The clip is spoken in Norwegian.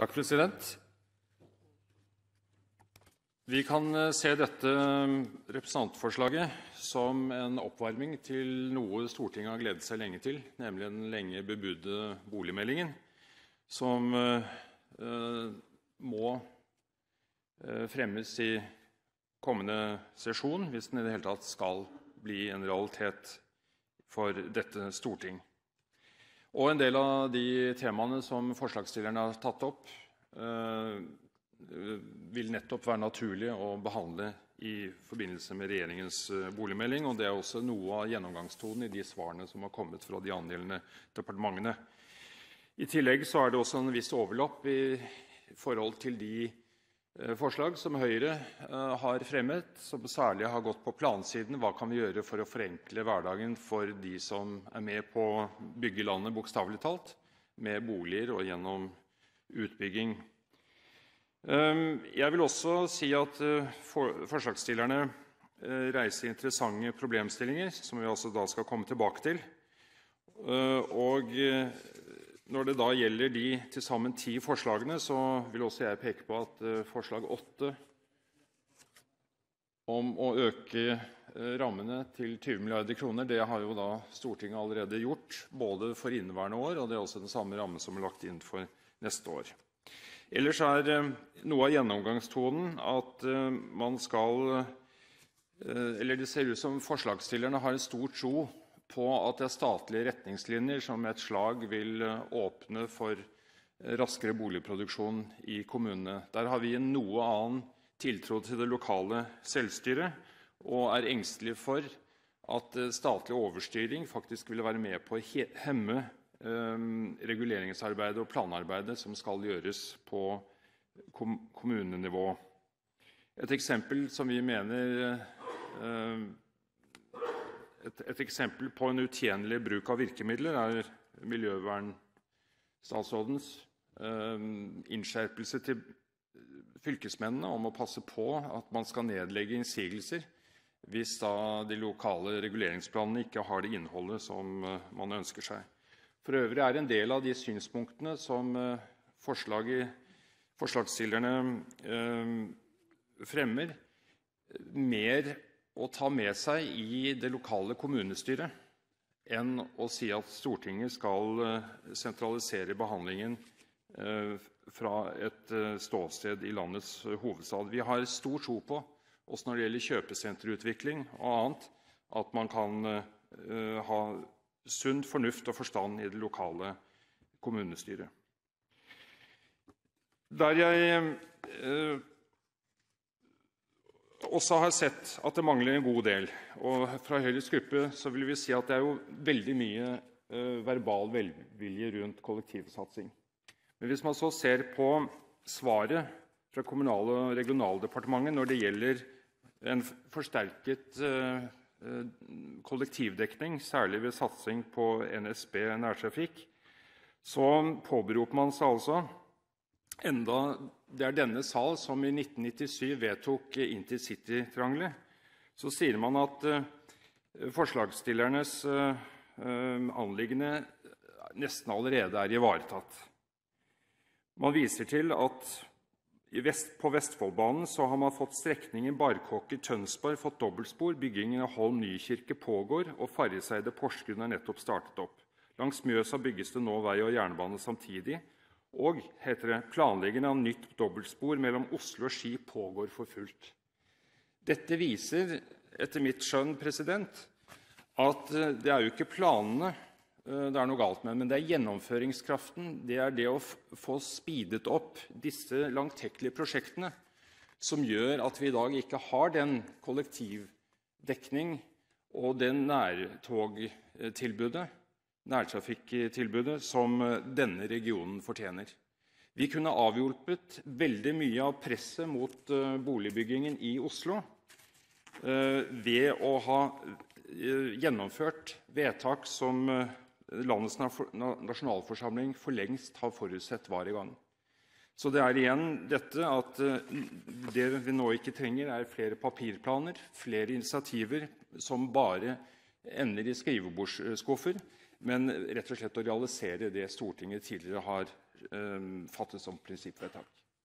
Takk, president. Vi kan eh, se dette eh, representantforslaget som en oppvarming til noe Stortinget har gledet seg lenge til, nemlig den lenge bebudede boligmeldingen, som uh, må uh, fremmes i kommende sesjon hvis den i det hele tatt skal bli en realitet for dette storting. Og en del av de temaene som forslagsstillerne har tatt opp, eh, vil nettopp være naturlig å behandle i forbindelse med regjeringens eh, boligmelding. og Det er også noe av gjennomgangstonen i de svarene som har kommet fra de angjeldende departementene. I tillegg er det også en viss overlapp i forhold til de forslag som Høyre eh, har fremmet, som særlig har gått på plansiden. Hva kan vi gjøre for å forenkle hverdagen for de som er med på å bygge landet, bokstavelig talt, med boliger og gjennom utbygging? Ehm, jeg vil også si at eh, forslagsstillerne reiser interessante problemstillinger, som vi altså da skal komme tilbake til. Og når det da gjelder de til sammen ti forslagene, så vil også jeg peke på at uh, forslag åtte om å øke uh, rammene til 20 milliarder kroner, det har jo da Stortinget allerede gjort, både for inneværende år, og det er også den samme rammen som er lagt inn for neste år. Ellers er uh, noe av gjennomgangstonen at man skal Eller det ser ut som forslagsstillerne har en stor tro på at det er statlige retningslinjer som med et slag vil eh, åpne for eh, raskere boligproduksjon i kommunene. Der har vi en noe annen tiltro til det lokale selvstyret, og er engstelige for at eh, statlig overstyring faktisk vil være med på å hemme reguleringsarbeidet og planarbeidet som skal gjøres på kommunenivå. Et eksempel som vi mener et, et, eksempel på en utjenlig bruk av virkemidler er miljøvernstatsrådens eh, innskjerpelse til fylkesmennene om å passe på at man skal nedlegge innsigelser hvis da de lokale reguleringsplanene ikke har det innholdet som uh, man ønsker seg. For øvrig er en del av de synspunktene som uh, forslagsstillerne uh, fremmer, mer å ta med seg i det lokale kommunestyret enn å si at Stortinget skal eh, sentralisere behandlingen eh, fra et eh, ståsted i landets hovedstad. Vi har stor tro på, også når det gjelder kjøpesenterutvikling og annet, at man kan ha sunn fornuft og forstand i det lokale kommunestyret. Der jeg også har sett at det mangler en god del. Og fra Høyres gruppe så vil vi si at det er jo veldig mye uh, verbal velvilje rundt kollektivsatsing. Men hvis man så ser på svaret fra Kommunal- og regionaldepartementet når det gjelder en forsterket uh, kollektivdekning, særlig ved satsing på NSB nærtrafikk, så påberoper man seg altså enda det er denne sal som i 1997 vedtok intercitytriangelet, sier man at uh, forslagsstillernes uh, anliggende nesten allerede er ivaretatt. Man viser til at på Vestfoldbanen har man fått strekningen Barkåker–Tønsberg fått dobbeltspor, byggingen av Holm Nykirke pågår, og Farriseidet–Porsgrunn er nettopp startet opp. Langs Mjøsa bygges det nå vei og jernbane samtidig, og heter det, planleggingen av nytt dobbeltspor mellom Oslo og Ski pågår for fullt. Dette viser etter mitt skjønn president, at eh, det er jo ikke planene eh, det er noe galt med, men det er gjennomføringskraften. Det er det å få speedet opp disse langtekkelige prosjektene som gjør at vi i dag ikke har den kollektivdekning og det nærtogtilbudet nærtrafikktilbudet som eh, denne regionen fortjener. Vi kunne avhjulpet veldig mye av presset mot uh, boligbyggingen i Oslo uh, ved å ha gjennomført vedtak som landets nasjonalforsamling for lengst har forutsett var i gang. Så det er igjen dette at det vi nå ikke trenger, er flere papirplaner, flere initiativer som bare ender i skrivebordsskuffer, men rett og slett å realisere det Stortinget tidligere har fattet som prinsippvedtak.